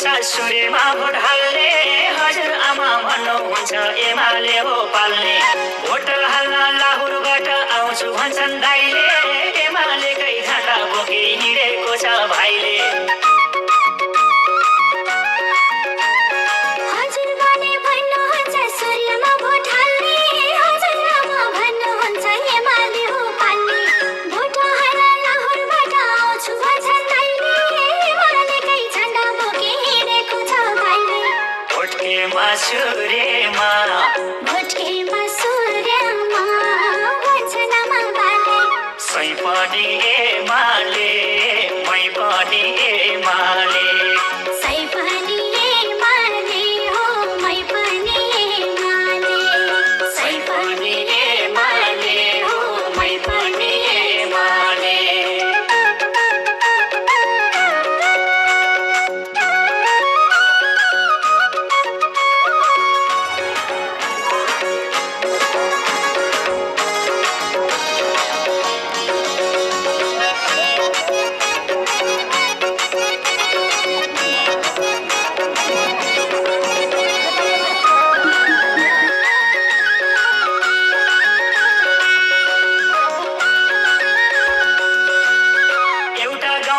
हुन्छ सूर्यमा भोट हाल्ने हजुर आमा भन्नुहुन्छ एमाले हो पाल्ने भोट हाल्न लाहुरबाट आउँछु भन्छन् दाइले सूर्यमा भोटकेमा सूर्यमा भन्छन् आमा बाले सै पनि एमाले मै पनि एमाले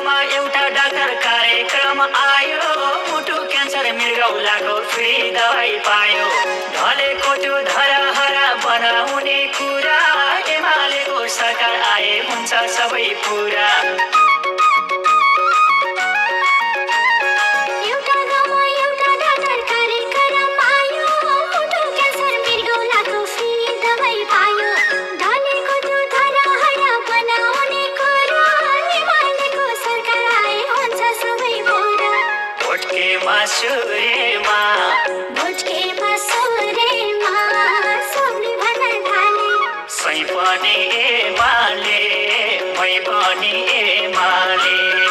गाउँमा एउटा डाक्टर कार्यक्रम आयो। मुटु क्यान्सर मृगौलाको फ्री दबाई पायो। ढलेको त्यो धरहरा बनाउने कुरा। एमालेको सरकार आए हुन्छ सबै पुरा पनि माले, मै पनि माले।